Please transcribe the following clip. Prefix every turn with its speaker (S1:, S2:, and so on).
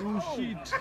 S1: Oh, shit.